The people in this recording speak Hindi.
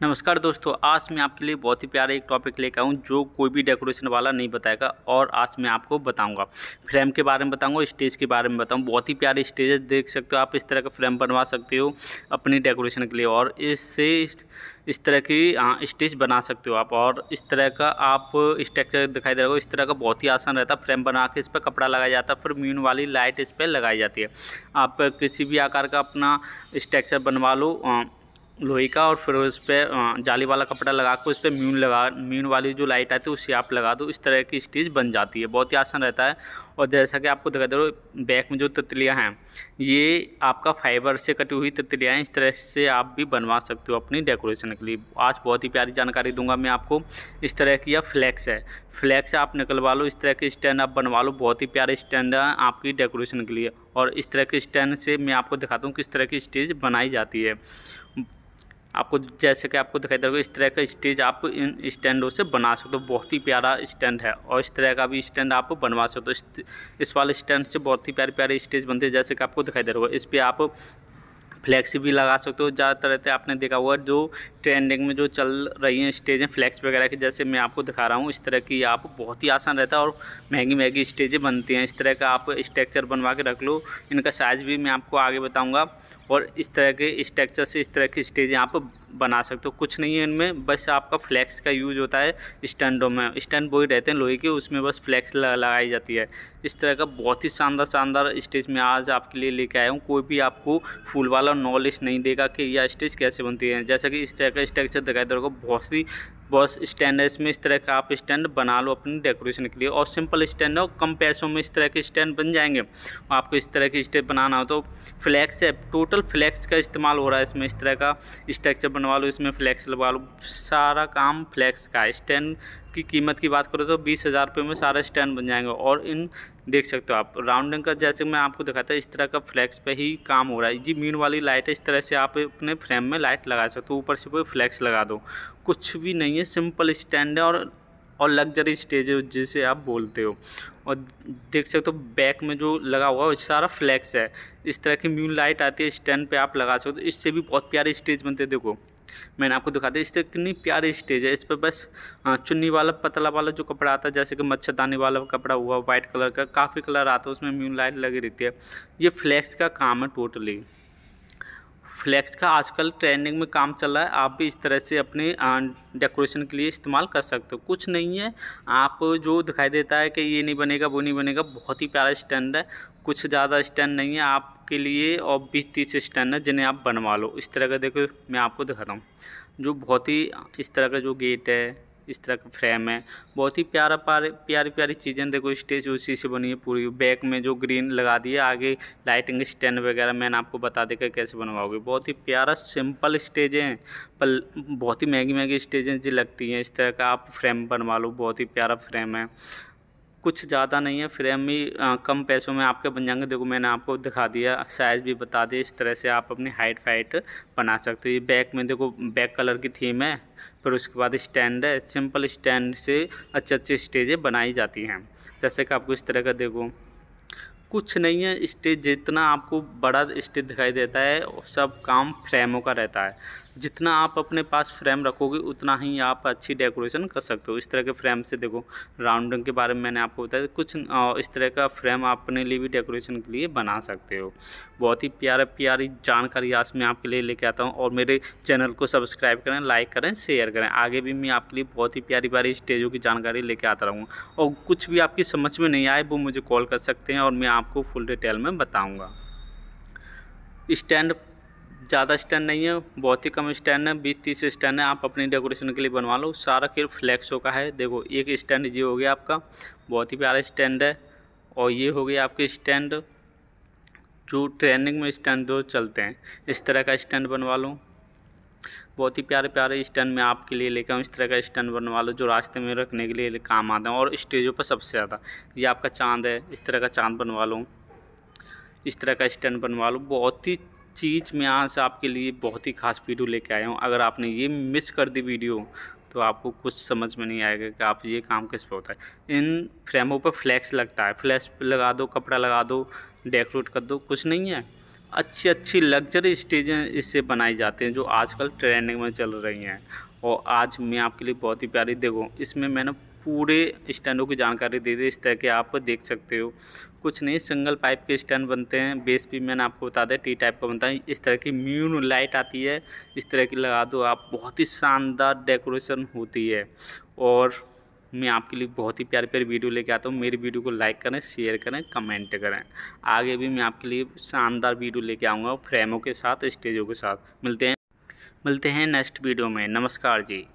नमस्कार दोस्तों, आज मैं आपके लिए बहुत ही प्यारा एक टॉपिक लेकर आऊँ जो कोई भी डेकोरेशन वाला नहीं बताएगा और आज मैं आपको बताऊँगा। फ्रेम के बारे में बताऊँगा स्टेज के बारे में बताऊँ। बहुत ही प्यारे स्टेज देख सकते हो आप इस तरह का फ्रेम बनवा सकते हो अपनी डेकोरेशन के लिए और इससे इस तरह की स्टेज बना सकते हो आप और इस तरह का आप स्ट्रक्चर दिखाई दे रहा हो इस तरह का बहुत ही आसान रहता है फ्रेम बना के इस पर कपड़ा लगाया जाता है फिर म्यून वाली लाइट इस पर लगाई जाती है। आप किसी भी आकार का अपना स्ट्रक्चर बनवा लो लोहे का और फिर उस पर जाली वाला कपड़ा लगा कर उस पर म्यून लगा, म्यून वाली जो लाइट आती है उसे आप लगा दो। इस तरह की स्टेज बन जाती है। बहुत ही आसान रहता है। और जैसा कि आपको दिखा दे रहा बैक में जो तितलियाँ हैं, ये आपका फाइबर से कटी हुई तितलियाँ हैं। इस तरह से आप भी बनवा सकते हो अपनी डेकोरेशन के लिए। आज बहुत ही प्यारी जानकारी दूँगा मैं आपको। इस तरह की यह फ्लैक्स है। फ्लैक्स आप निकलवा लो, इस तरह के स्टैंड आप बनवा लो। बहुत ही प्यारे स्टैंड है आपकी डेकोरेशन के लिए। और इस तरह के स्टैंड से मैं आपको दिखाता हूँ किस तरह की स्टेज बनाई जाती है। आपको जैसे कि आपको दिखाई दे रहा है इस तरह का स्टेज आप इन स्टैंडों से बना सकते हो। बहुत ही प्यारा स्टैंड है और इस तरह का भी स्टैंड आप बनवा सकते हो। इस, वाले स्टैंड से बहुत ही प्यारे प्यारे स्टेज बनते हैं जैसे कि आपको दिखाई दे रहा होगा। इस पर आप फ्लैक्स भी लगा सकते हो। ज़्यादातर रहते आपने देखा हुआ जो ट्रेंडिंग में जो चल रही हैं स्टेजें, फ्लैक्स वगैरह की, जैसे मैं आपको दिखा रहा हूँ, इस तरह की आप बहुत ही आसान रहता है और महँगी महँगी स्टेजें बनती हैं। इस तरह का आप स्ट्रक्चर बनवा के रख लो, इनका साइज़ भी मैं आपको आगे बताऊँगा। और इस तरह के स्ट्रक्चर से, इस तरह की स्टेजें आप बना सकते हो। कुछ नहीं है इनमें, बस आपका फ्लैक्स का यूज़ होता है स्टैंडों में। स्टैंड वही रहते हैं लोहे के, उसमें बस फ्लैक्स लगाई जाती है। इस तरह का बहुत ही शानदार शानदार स्टेज में आज आपके लिए लेके आया हूँ। कोई भी आपको फूल वाला नॉलेज नहीं देगा कि यह स्टेज कैसे बनती है। जैसा कि इस तरह का स्ट्रक्चर दिखाई दे रहा बहुत सी बस स्टैंड है इसमें। इस तरह का आप स्टैंड बना लो अपनी डेकोरेशन के लिए। और सिंपल स्टैंड है कम पैसों में इस तरह के स्टैंड बन जाएँगे। आपको इस तरह के स्टेज बनाना हो तो फ्लैक्स है, टोटल फ्लैक्स का इस्तेमाल हो रहा है इसमें, इस तरह का स्ट्रक्चर बनवा लो, इसमें फ्लैक्स लगवा लो। सारा काम फ्लैक्स का है। स्टैंड की कीमत की बात करो तो बीस हज़ार रुपये में सारा स्टैंड बन जाएँगे। और इन, देख सकते हो आप राउंडिंग का जैसे मैं आपको दिखाता इस तरह का फ्लैक्स पे ही काम हो रहा है। जी मीन वाली लाइट है, इस तरह से आप अपने फ्रेम में लाइट लगा सकते हो। ऊपर से कोई फ्लैक्स लगा दो। कुछ भी नहीं है सिंपल स्टैंड है और और लग्जरी स्टेज है, जिसे आप बोलते हो। और देख सकते हो बैक में जो लगा हुआ है सारा फ्लैक्स है। इस तरह की म्यून लाइट आती है स्टैंड पे आप लगा सकते हो। इससे भी बहुत प्यारे स्टेज बनते हैं, देखो। मैंने आपको दिखा दिया, इस तरह कितनी प्यारी स्टेज है। इस पर बस चुन्नी वाला, पतला वाला जो कपड़ा आता है, जैसे कि मच्छरदानी वाला कपड़ा हुआ वाइट कलर का, काफ़ी कलर आता है, उसमें म्यून लाइट लगी रहती है। ये फ्लैक्स का काम है टोटली फ्लैक्स का आजकल ट्रेंडिंग में काम चल रहा है। आप भी इस तरह से अपने डेकोरेशन के लिए इस्तेमाल कर सकते हो। कुछ नहीं है। आप जो दिखाई देता है कि ये नहीं बनेगा, वो नहीं बनेगा, बहुत ही प्यारा स्टैंड है। कुछ ज़्यादा स्टैंड नहीं है। आपके लिए और बीस तीस स्टैंड है जिन्हें आप बनवा लो। इस तरह का देखो, मैं आपको दिखाता हूँ। जो बहुत ही, इस तरह का जो गेट है इस तरह का फ्रेम है। बहुत ही प्यारा प्यारे प्यारी प्यारी चीज़ें देखो, स्टेज उसी से बनी है पूरी। बैक में जो ग्रीन लगा दिया, आगे लाइटिंग स्टैंड वगैरह, मैंने आपको बता देगा कैसे बनवाओगे। बहुत ही प्यारा, सिंपल स्टेज है। पर बहुत ही महँगी महँगी स्टेजें जी लगती हैं। इस तरह का आप फ्रेम बनवा लो। बहुत ही प्यारा फ्रेम है। कुछ ज़्यादा नहीं है फ्रेम भी कम पैसों में आपके बन जाएँगे। देखो, मैंने आपको दिखा दिया साइज़ भी बता दिया, इस तरह से आप अपनी हाइट फाइट बना सकते हो। ये बैक में देखो बैक कलर की थीम है, फिर उसके बाद स्टैंड है। सिंपल स्टैंड से अच्छे अच्छे स्टेजें बनाई जाती हैं। जैसे कि आपको इस तरह का देखो, कुछ नहीं है स्टेज जितना आपको बड़ा स्टेज दिखाई देता है, सब काम फ्रेमों का रहता है। जितना आप अपने पास फ्रेम रखोगे, उतना ही आप अच्छी डेकोरेशन कर सकते हो। इस तरह के फ्रेम से देखो, राउंडिंग के बारे में मैंने आपको बताया, कुछ इस तरह का फ्रेम आप अपने लिए भी डेकोरेशन के लिए बना सकते हो। बहुत ही प्यारा, प्यारी जानकारी आज मैं आपके लिए लेके आता हूँ और मेरे चैनल को सब्सक्राइब करें, लाइक करें, शेयर करें। आगे भी मैं आपके लिए बहुत ही प्यारी प्यारी स्टेजों की जानकारी लेके आता रहूँगा। और कुछ भी आपकी समझ में नहीं आए, वो मुझे कॉल कर सकते हैं और मैं आपको फुल डिटेल में बताऊँगा। स्टैंड ज़्यादा स्टैंड नहीं है, बहुत ही कम स्टैंड है, बीस तीस स्टैंड है, आप अपनी डेकोरेशन के लिए बनवा लो। सारा खेल फ्लैक्सो का है, देखो, एक स्टैंड ये हो गया आपका, बहुत ही प्यारा स्टैंड है, और ये हो गया आपके स्टैंड, जो ट्रेनिंग में स्टैंड दो चलते हैं, इस तरह का स्टैंड बनवा लो। बहुत ही प्यारे प्यारे स्टैंड मैं आपके लिए लेकर आऊँ, इस तरह का स्टैंड बनवा लो, जो रास्ते में रखने के लिए काम आते हैं, और स्टेजों पर सबसे ज़्यादा, ये आपका चाँद है, इस तरह का चाँद बनवा लो, इस तरह का स्टैंड बनवा लो, बहुत ही चीज़ मैं आज आपके लिए बहुत ही खास वीडियो लेके आया हूँ। अगर आपने ये मिस कर दी वीडियो तो आपको कुछ समझ में नहीं आएगा कि आप ये काम किस पर होता है। इन फ्रेमों पर फ्लैक्स लगता है। फ्लैक्स लगा दो, कपड़ा लगा दो, डेकोरेट कर दो, कुछ नहीं है। अच्छी अच्छी लग्जरी स्टेजें इससे बनाई जाती हैं जो आजकल ट्रेंडिंग में चल रही हैं। और आज मैं आपके लिए बहुत ही प्यारी, देखो, इसमें मैंने पूरे स्टैंडों की जानकारी दे दी। इस तरह के आप देख सकते हो। कुछ नहीं सिंगल पाइप के स्टैंड बनते हैं। बेस भी मैंने आपको बता दें टी टाइप का बनता है। इस तरह की म्यून लाइट आती है, इस तरह की लगा दो आप। बहुत ही शानदार डेकोरेशन होती है। और मैं आपके लिए बहुत ही प्यारी प्यारी वीडियो लेके आता हूँ। मेरी वीडियो को लाइक करें शेयर करें कमेंट करें। आगे भी मैं आपके लिए शानदार वीडियो लेके आऊँगा फ्रेमों के साथ, स्टेजों के साथ। मिलते हैं मिलते हैं नेक्स्ट वीडियो में। नमस्कार जी।